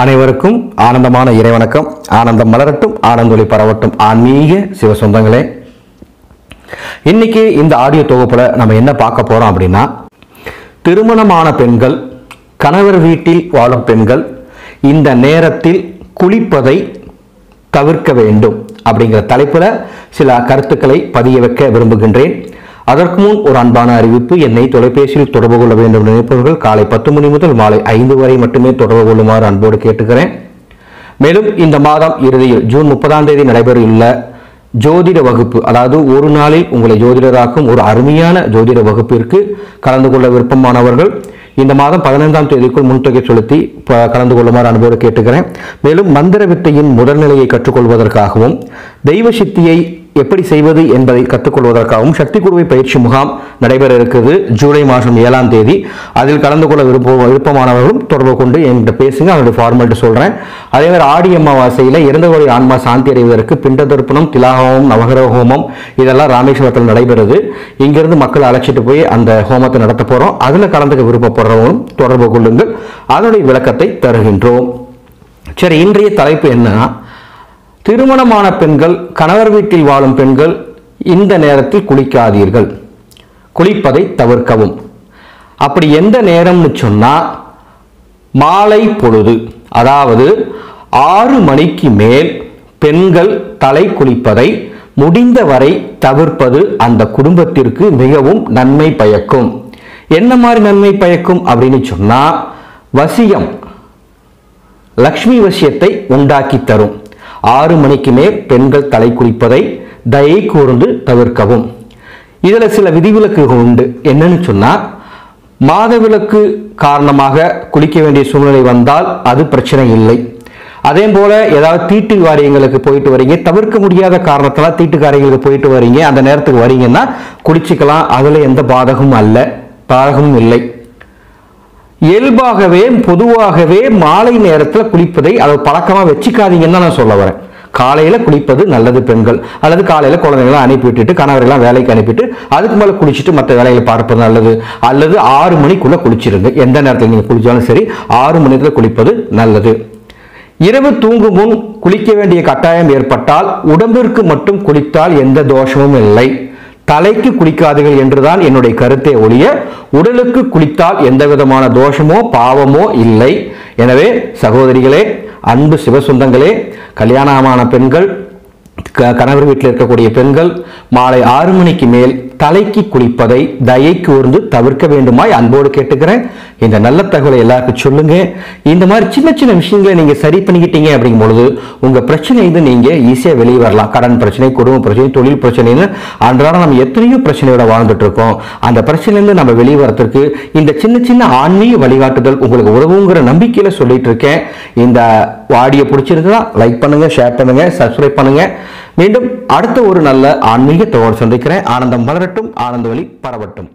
அனைவருக்கும் ஆனந்தமான இறைவணக்கம். ஆனந்தம் மலரட்டும் ஆனந்தொலி பரவட்டும். ஆன்மீக சிவ சொந்தங்களே இன்னைக்கு இந்த ஆடியோ தொகுப்பில் நம்ம என்ன பார்க்க போகிறோம் அப்படின்னா திருமணமான பெண்கள் கணவர் வீட்டில் வாழும் பெண்கள் இந்த நேரத்தில் குளிப்பதை தவிர்க்க வேண்டும் அப்படிங்கிற தலைப்பில் சில கருத்துக்களை பதிய வைக்க விரும்புகின்றேன். அதற்கு முன் ஒரு அன்பான அறிவிப்பு என்னை தொலைபேசியில் தொடர்பு கொள்ள வேண்டும் நினைப்பவர்கள் காலை பத்து மணி முதல் மாலை ஐந்து வரை மட்டுமே தொடர்பு கொள்ளுமாறு அன்போடு கேட்டுக்கிறேன். மேலும் இந்த மாதம் இறுதியில் ஜூன் முப்பதாம் தேதி நடைபெறவுள்ள ஜோதிட வகுப்பு அதாவது ஒரு நாளில் உங்களை ஜோதிடராக்கும் ஒரு அருமையான ஜோதிட வகுப்பிற்கு கலந்து கொள்ள விருப்பமானவர்கள் இந்த மாதம் பதினைந்தாம் தேதிக்குள் முன்தொகை செலுத்தி கலந்து கொள்ளுமாறு அன்போடு கேட்டுக்கிறேன். மேலும் மந்திர வித்தையின் முதல்நிலையை கற்றுக்கொள்வதற்காகவும் தெய்வ சித்தியை எப்படி செய்வது என்பதை கற்றுக்கொள்வதற்காகவும் சக்தி குருவை பயிற்சி முகாம் நடைபெற இருக்குது ஜூலை மாதம் ஏழாம் தேதி. அதில் கலந்து கொள்ள விருப்ப விருப்பமானவர்களும் தொடர்பு கொண்டு என்கிட்ட பேசுங்க அதனுடைய ஃபார்மாலிட்டி சொல்கிறேன் அதே மாதிரி ஆடி அமாவாசையில் இறந்தவருடைய ஆன்மா சாந்தி அடைவதற்கு பிண்ட தர்ப்பணம் திலாகோமம் நவகிரக ஹோமம் இதெல்லாம் ராமேஸ்வரத்தில் நடைபெறுது. இங்கிருந்து மக்கள் அழைச்சிட்டு போய் அந்த ஹோமத்தை நடத்த போகிறோம் அதில் கலந்துக்க விருப்பப்படுறவங்களும் தொடர்பு கொள்ளுங்கள். அதனுடைய விளக்கத்தை தருகின்றோம். சரி இன்றைய தலைப்பு என்னன்னா திருமணமான பெண்கள் கணவர் வீட்டில் வாழும் பெண்கள் இந்த நேரத்தில் குளிக்காதீர்கள். குளிப்பதை தவிர்க்கவும். அப்படி எந்த நேரம்னு சொன்னால் மாலை பொழுது அதாவது ஆறு மணிக்கு மேல் பெண்கள் தலை குளிப்பதை முடிந்தவரை தவிர்ப்பது அந்த குடும்பத்திற்கு மிகவும் நன்மை பயக்கும். என்ன மாதிரி நன்மை பயக்கும் அப்படின்னு சொன்னால் வசியம் லக்ஷ்மி வசியத்தை உண்டாக்கி தரும். ஆறு மணிக்கு மேல் பெண்கள் தலை குளிப்பதை தயை கூர்ந்து தவிர்க்கவும். இதில் சில விதிவிலக்குகள் உண்டு. என்னன்னு சொன்னால் மாதவிலக்கு காரணமாக குளிக்க வேண்டிய சூழ்நிலை வந்தால் அது பிரச்சனை இல்லை. அதே போல் ஏதாவது தீட்டு காரியங்களுக்கு போயிட்டு வரீங்க தவிர்க்க முடியாத காரணத்தால தீட்டு காரியங்களுக்கு போயிட்டு வரீங்க அந்த நேரத்துக்கு வரீங்கன்னா குளிச்சுக்கலாம். அதில் எந்த பாதகமும் அல்ல பாதகமும் இல்லை. இயல்பாகவே பொதுவாகவே மாலை நேரத்தில் குளிப்பதை அதை பழக்கமாக வச்சுக்காதீங்கன்னு தான் நான் சொல்ல வரேன். காலையில் குளிப்பது நல்லது பெண்கள். அல்லது காலையில் குழந்தைங்களாம் அனுப்பி விட்டுட்டு கணவர்கள்லாம் வேலைக்கு அனுப்பிட்டு அதுக்கு மேலே குளிச்சுட்டு மற்ற வேலைகளை பார்ப்பது நல்லது. அல்லது ஆறு மணிக்குள்ளே குளிச்சிருங்க. எந்த நேரத்தில் நீங்கள் குளித்தாலும் சரி ஆறு மணிக்குள்ள குளிப்பது நல்லது. இரவு தூங்கும் முன் குளிக்க வேண்டிய கட்டாயம் ஏற்பட்டால் உடம்பிற்கு மட்டும் குளித்தால் எந்த தோஷமும் இல்லை. தலைக்கு குளிக்காதீர்கள் என்றுதான் என்னுடைய கருத்தை ஒழிய உடலுக்கு குளித்தால் எந்த விதமான தோஷமோ பாவமோ இல்லை. எனவே சகோதரிகளே அன்பு சிவசுந்தங்களே கல்யாணமான பெண்கள் க- கணவர் வீட்டில் இருக்கக்கூடிய பெண்கள் மாலை ஆறு மணிக்கு மேல் தலைக்கு குளிப்பதை தயை கூர்ந்து தவிர்க்க வேண்டுமாய் அன்போடு கேட்டுக்கிறேன். இந்த நல்ல தகவலை எல்லாருக்கும் சொல்லுங்க. இந்த மாதிரி சின்ன சின்ன விஷயங்களை நீங்க சரி பண்ணிக்கிட்டீங்க அப்படிங்கும் பொழுது உங்க பிரச்சனையிலிருந்து நீங்க ஈஸியா வெளியே வரலாம். கடன் பிரச்சனை குடும்ப பிரச்சனை தொழில் பிரச்சனைன்னு அன்றாடம் நம்ம எத்தனையோ பிரச்சனையோட வாழ்ந்துட்டு இருக்கோம். அந்த பிரச்சனையிலிருந்து நம்ம வெளியே வரத்துக்கு இந்த சின்ன சின்ன ஆன்மீக வழிகாட்டுதல் உங்களுக்கு உதவுங்கிற நம்பிக்கையில சொல்லிட்டு இருக்கேன். இந்த ஆடியோ பிடிச்சிருந்தா லைக் பண்ணுங்க ஷேர் பண்ணுங்க சப்ஸ்கிரைப் பண்ணுங்க. மீண்டும் அடுத்த ஒரு நல்ல ஆன்மீக தகவல் சந்திக்கிறேன். ஆனந்தம் வளரட்டும் ஆனந்த வழி பரவட்டும்.